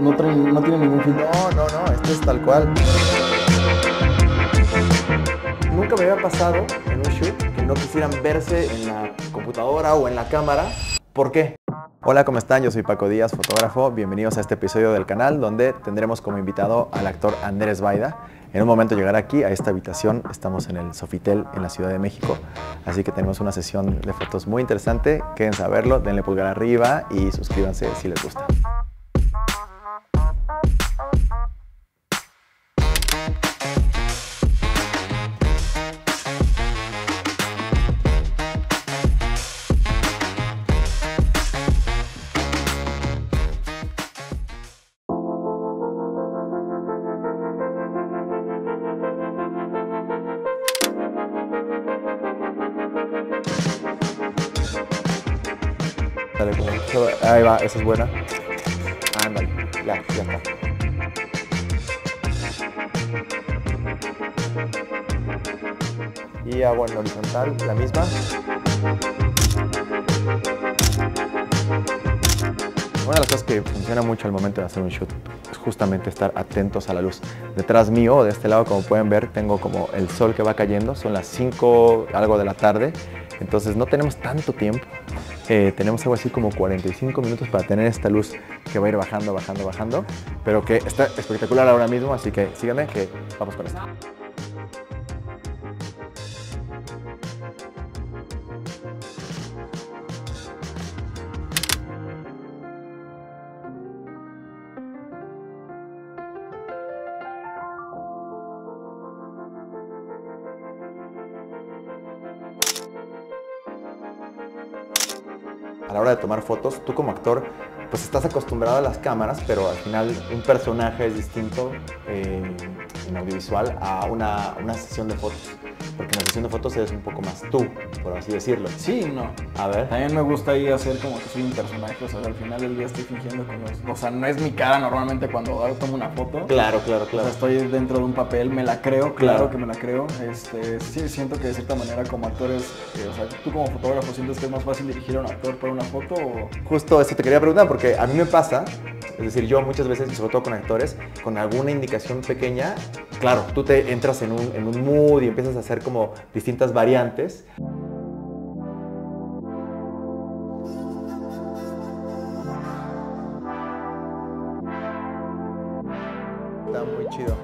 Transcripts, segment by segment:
No, trae- no tiene ningún filtro. No, no, no, esto es tal cual. Nunca me había pasado en un shoot que no quisieran verse en la computadora o en la cámara. ¿Por qué? Hola, ¿cómo están? Yo soy Paco Díaz, fotógrafo. Bienvenidos a este episodio del canal donde tendremos como invitado al actor Andrés Baida. En un momento llegará aquí a esta habitación. Estamos en el Sofitel en la Ciudad de México. Así que tenemos una sesión de fotos muy interesante. Quédense a verlo, denle pulgar arriba y suscríbanse si les gusta. Dale, como- Ahí va, esa es buena. Ándale, ya, ya está. Y hago en horizontal la misma. Una de las cosas que funciona mucho al momento de hacer un shoot es justamente estar atentos a la luz. Detrás mío, de este lado, como pueden ver, tengo como el sol que va cayendo. Son las 5, algo de la tarde. Entonces no tenemos tanto tiempo. Eh, tenemos algo así como 45 minutos para tener esta luz que va a ir bajando, bajando, bajando. Pero que está espectacular ahora mismo. Así que síganme que vamos con esto. A la hora de tomar fotos, tú como actor, pues estás acostumbrado a las cámaras, pero al final un personaje es distinto eh, en audiovisual a una, una sesión de fotos. Porque en la sesión de fotos eres un poco más tú, por así decirlo. Sí, no. A ver. También me gusta ahí hacer como que soy un personaje, o sea, al final del día estoy fingiendo con los... O sea, no es mi cara normalmente cuando tomo una foto. Claro, claro, O claro. sea, estoy dentro de un papel, me la creo, claro, Claro. que me la creo. Este, sí, siento que de cierta manera como actores, eh, o sea, tú como fotógrafo sientes que es más fácil dirigir a un actor para una foto o... Justo eso te quería preguntar, porque a mí me pasa, es decir, yo muchas veces, sobre todo con actores, con alguna indicación pequeña, claro, tú te entras en un, en un mood y empiezas a hacer como distintas variantes. Está muy chido.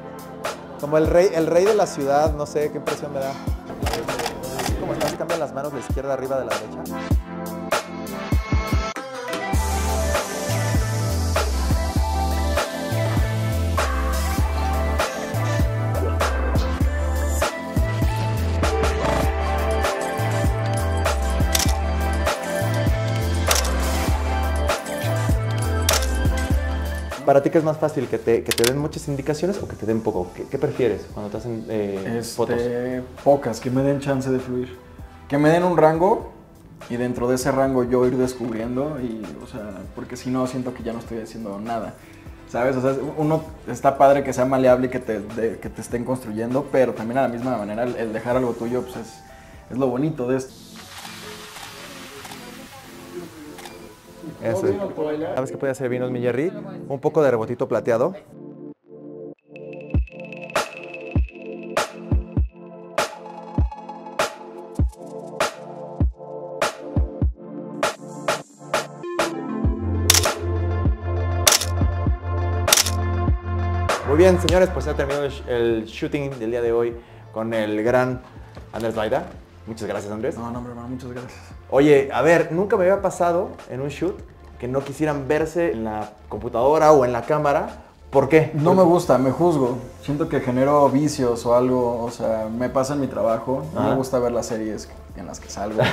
Como el rey, el rey de la ciudad, no sé qué impresión me da. Como estás, cambian las manos de izquierda arriba de la derecha. ¿Para ti qué es más fácil? ¿Que te, que te den muchas indicaciones o que te den poco? ¿Qué, qué prefieres cuando te hacen eh, fotos? Este, pocas, que me den chance de fluir. Que me den un rango y dentro de ese rango yo ir descubriendo y, o sea, porque si no siento que ya no estoy haciendo nada. ¿Sabes? O sea, uno está padre que sea maleable y que te, de- que te estén construyendo, pero también a la misma manera el, el dejar algo tuyo pues es, es lo bonito de esto. Eso. ¿Sabes qué puede hacer vinos mi Jerry? Un poco de rebotito plateado. Muy bien, señores, pues ya terminó el sh- el shooting del día de hoy con el gran Andrés Baida. Muchas gracias, Andrés. No, no, hermano, muchas gracias. Oye, a ver, nunca me había pasado en un shoot que no quisieran verse en la computadora o en la cámara. ¿Por qué? No me gusta, me juzgo. Siento que genero vicios o algo, o sea, me pasa en mi trabajo. No me gusta ver las series en las que salgo.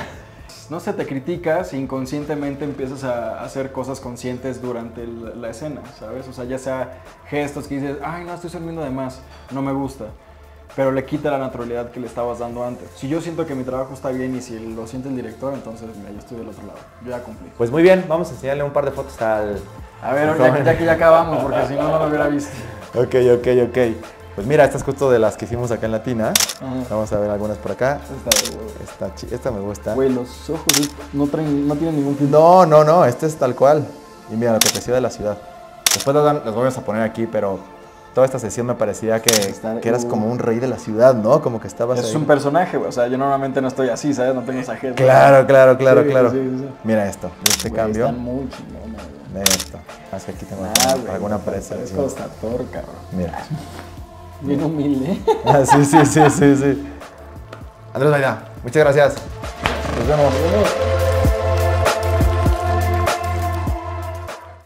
No se te criticas e inconscientemente empiezas a hacer cosas conscientes durante la escena, ¿sabes? O sea, ya sea gestos que dices, ay, no, estoy sonriendo de más, no me gusta. Pero le quita la naturalidad que le estabas dando antes. Si yo siento que mi trabajo está bien y si lo siente el director, entonces mira, yo estoy del otro lado. Yo ya cumplí. Pues muy bien, vamos a enseñarle un par de fotos al... A ver, ya, ya que ya acabamos, porque si no, no lo hubiera visto. Ok, ok, ok. Pues mira, esta es justo de las que hicimos acá en Latina. Ajá. Vamos a ver algunas por acá. Esta, chi- esta me gusta. Güey, los ojos no, traen, no tienen ningún filtro. No, no, no, este es tal cual. Y mira lo que te decía de la ciudad. Después las, las vamos a poner aquí, pero toda esta sesión me parecía que, eras uh. como un rey de la ciudad, ¿no? Como que estabas Es ahí. un personaje, güey. O sea, yo normalmente no estoy así, ¿sabes? No tengo esa jeta. Claro, claro, claro, Sí, claro. sí, sí, sí. Mira esto, este Güey, cambio. Están muy chingonas, güey. De esto. Haz que aquí tengo Ah, alguna presa. Es sí. constator, cabrón. Mira. Bien humilde. Ah, sí, sí, sí, sí, sí. Andrés Baida, muchas gracias. Nos vemos.